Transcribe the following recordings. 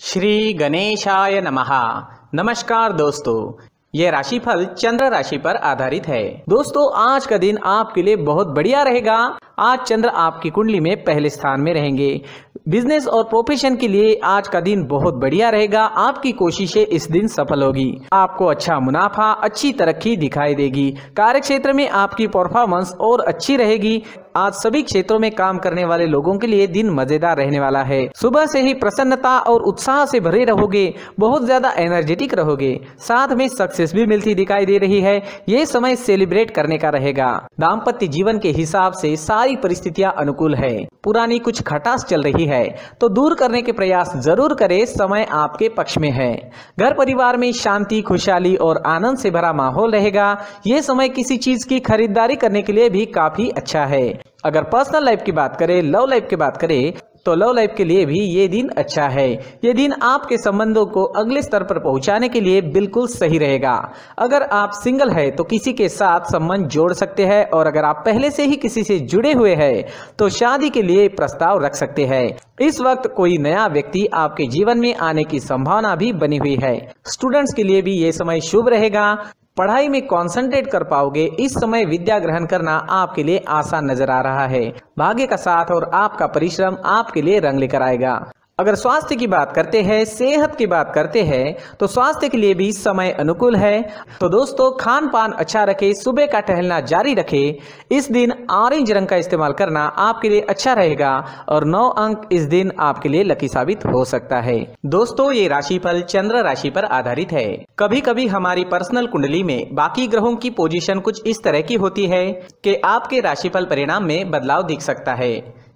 श्री गणेशाय नमः। नमस्कार दोस्तों, ये राशिफल चंद्र राशि पर आधारित है। दोस्तों, आज का दिन आपके लिए बहुत बढ़िया रहेगा। आज चंद्र आपकी कुंडली में पहले स्थान में रहेंगे। बिज़नेस और प्रोफेशन के लिए आज का दिन बहुत बढ़िया रहेगा। आपकी कोशिशें इस दिन सफल होगी। आपको अच्छा मुनाफा, अच्छी तरक्की दिखाई देगी। कार्य क्षेत्र में आपकी परफॉर्मेंस और अच्छी रहेगी। आज सभी क्षेत्रों में काम करने वाले लोगों के लिए दिन मज़ेदार रहने वाला है। सुबह से ही प्रसन्नता और उत्साह से भरे रहोगे, बहुत ज़्यादा एनर्जेटिक रहोगे। साथ में सक्सेस भी मिलती दिखाई दे रही है। ये समय सेलिब्रेट करने का रहेगा। दाम्पत्य जीवन के हिसाब से सारी परिस्थितियाँ अनुकूल है। पुरानी कुछ खटास चल रही है। तो दूर करने के प्रयास ज़रूर करें, समय आपके पक्ष में है। घर परिवार में शांति, खुशहाली और आनंद से भरा माहौल रहेगा। ये समय किसी चीज़ की खरीदारी करने के लिए भी काफ़ी अच्छा है। अगर पर्सनल लाइफ की बात करें लव लाइफ की बात करें तो लव लाइफ के लिए भी ये दिन अच्छा है। ये दिन आपके संबंधों को अगले स्तर पर पहुँचाने के लिए बिल्कुल सही रहेगा। अगर आप सिंगल है तो किसी के साथ संबंध जोड़ सकते हैं, और अगर आप पहले से ही किसी से जुड़े हुए हैं तो शादी के लिए प्रस्ताव रख सकते हैं। इस वक्त कोई नया व्यक्ति आपके जीवन में आने की संभावना भी बनी हुई है। स्टूडेंट्स के लिए भी ये समय शुभ रहेगा। पढ़ाई में कंसंट्रेट कर पाओगे, इस समय विद्या ग्रहण करना आपके लिए आसान नज़र आ रहा है। भाग्य का साथ और आपका परिश्रम आपके लिए रंग लेकर आएगा। अगर स्वास्थ्य की बात करते हैं, सेहत की बात करते हैं तो स्वास्थ्य के लिए भी समय अनुकूल है। तो दोस्तों खान पान अच्छा रखे, सुबह का टहलना जारी रखे। इस दिन ऑरेंज रंग का इस्तेमाल करना आपके लिए अच्छा रहेगा और नौ अंक इस दिन आपके लिए लकी साबित हो सकता है। दोस्तों, ये राशिफल चंद्र राशि पर आधारित है। कभी कभी हमारी पर्सनल कुंडली में बाकी ग्रहों की पोजीशन कुछ इस तरह की होती है कि आपके राशिफल परिणाम में बदलाव दिख सकता है।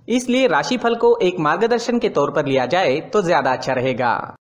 इसलिए राशिफल को एक मार्गदर्शन के तौर पर लिया जाए तो ज़्यादा अच्छा रहेगा।